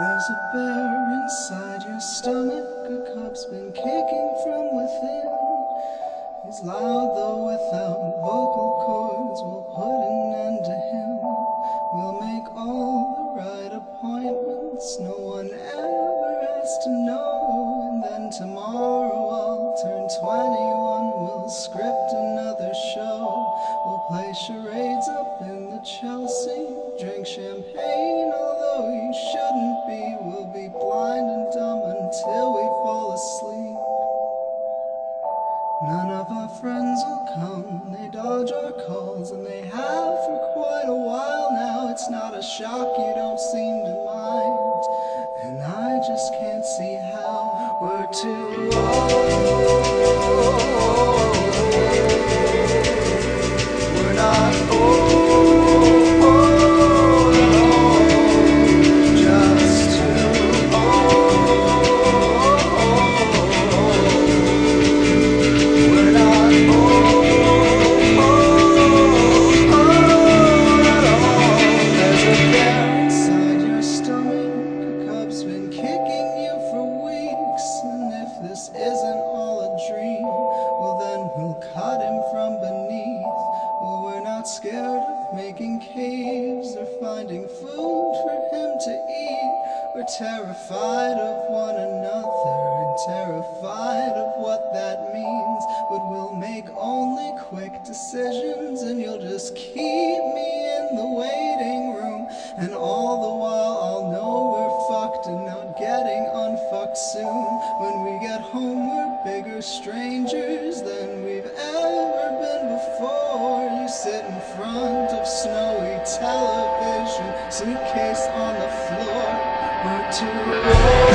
There's a bear inside your stomach, a cub's been kicking from within. He's loud though without vocal cords, we'll put an end to him. We'll make all the right appointments, no one ever has to know. And then tomorrow I'll turn 21, we'll script another show. We'll play charades up in the Chelsea, drink champagne, shouldn't be. We'll be blind and dumb until we fall asleep. None of our friends will come, they dodge our calls, and they have for quite a while now. It's not a shock you don't seem to mind, and I just can't see how we're too old. Food for him to eat. We're terrified of one another and terrified of what that means. But we'll make only quick decisions, and you'll just keep me in the waiting room. And all the while, I'll know we're fucked and not getting unfucked soon. When we get home, we're bigger strangers suitcase on the floor. We're too old.